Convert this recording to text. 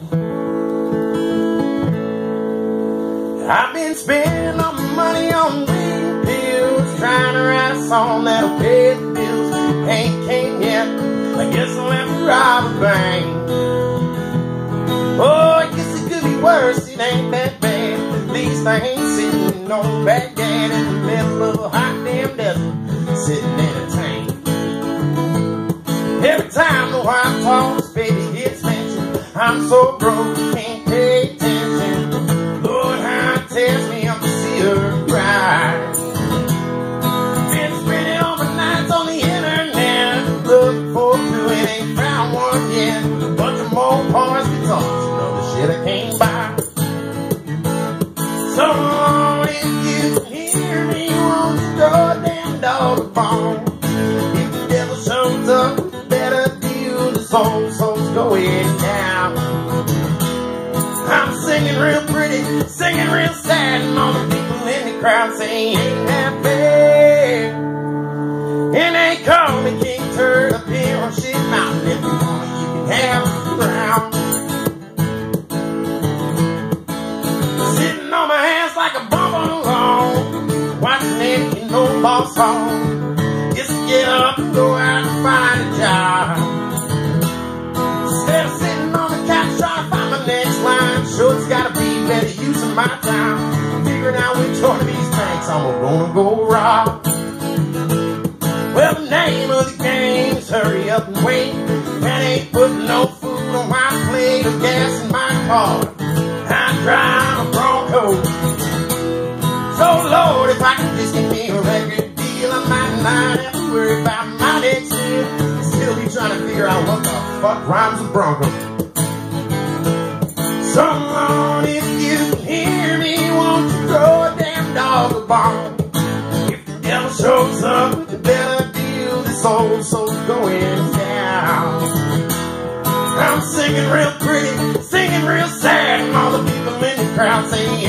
I've been spending all my money on weed pills, trying to write a song that'll pay the bills. Ain't came yet. I guess I'll have to rob a bank. Oh, I guess it could be worse. It ain't that bad. At least I ain't sitting in no Baghdad in the middle of a hot damn desert, sitting in a tank. Every time the white talks, baby I'm so broke, can't pay attention. Lord, how it tells me I'm to see her cry. Been spending all my nights on the internet, looking for a clue and ain't found one yet. A bunch of more parts, guitars, you know the shit I can't buy. So if you can hear me, won't you a damn dog a bone? If the devil shows up, better deal the soul, soul's going down. I'm singing real pretty, singing real sad, and all the people in the crowd say ain't happy. And they call me King Turd up here on Shit Mountain. If you want you can have the crown. Sitting on my hands like a bump on a lawn, watching it, know, boss home. Just get up and go out and find a job. My time. Figuring out which one of these banks I'm gonna go rob. Well, the name of the game is hurry up and wait. That ain't putting no food on my plate or gas in my car. I'm driving a Bronco. So, Lord, if I could just get me a record deal, I might not have to worry about my next year. Still be trying to figure out what the fuck rhymes with Bronco. Someone, If the devil shows up a better deal, this old soul's going down. I'm singing real pretty, singing real sad, and all the people in the crowd say he